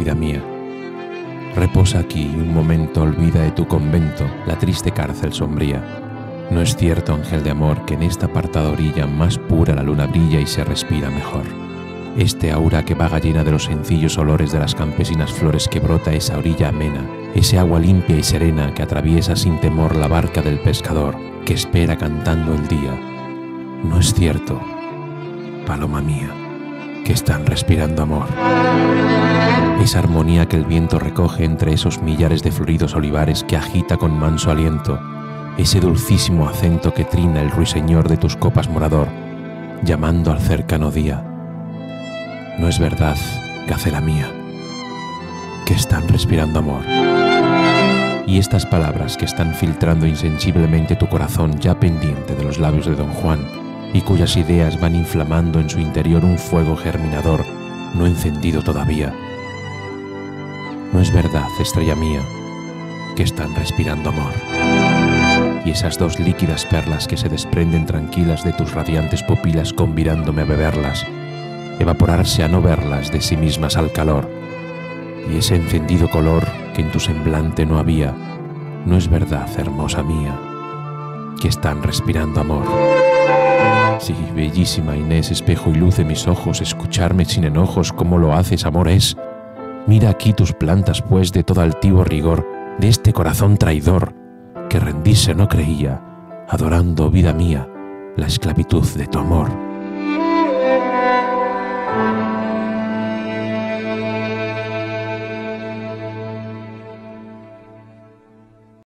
vida mía. Reposa aquí un momento olvida de tu convento la triste cárcel sombría. No es cierto, ángel de amor, que en esta apartada orilla más pura la luna brilla y se respira mejor. Este aura que vaga llena de los sencillos olores de las campesinas flores que brota esa orilla amena, ese agua limpia y serena que atraviesa sin temor la barca del pescador, que espera cantando el día. No es cierto, paloma mía, que están respirando amor. Esa armonía que el viento recoge entre esos millares de floridos olivares que agita con manso aliento, ese dulcísimo acento que trina el ruiseñor de tus copas morador, llamando al cercano día no es verdad, gacela mía, que están respirando amor. Y estas palabras que están filtrando insensiblemente tu corazón ya pendiente de los labios de don Juan, y cuyas ideas van inflamando en su interior un fuego germinador no encendido todavía. No es verdad, estrella mía, que están respirando amor. Y esas dos líquidas perlas que se desprenden tranquilas de tus radiantes pupilas convidándome a beberlas, evaporarse a no verlas de sí mismas al calor, y ese encendido color que en tu semblante no había, no es verdad, hermosa mía, que están respirando amor. Sí, bellísima Inés, espejo y luz de mis ojos, escucharme sin enojos como lo haces, amor es. Mira aquí tus plantas, pues, de todo altivo rigor, de este corazón traidor, que rendirse no creía, adorando, vida mía, la esclavitud de tu amor.